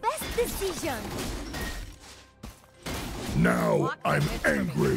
Best decision. Now I'm angry.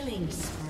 Killing spree.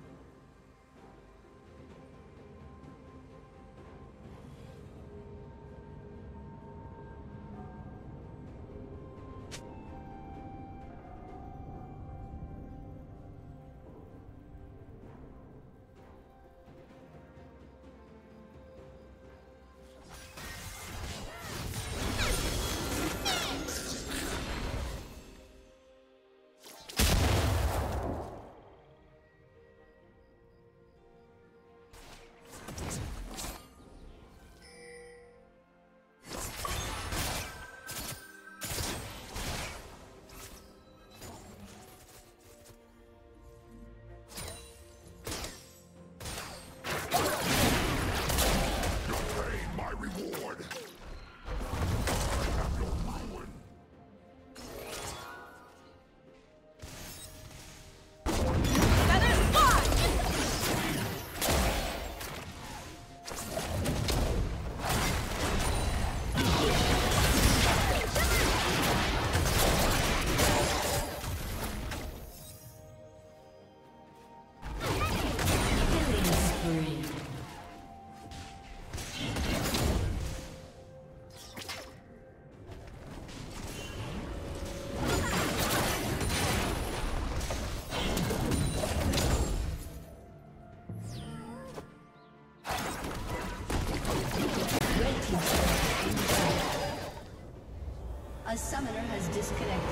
Disconnected.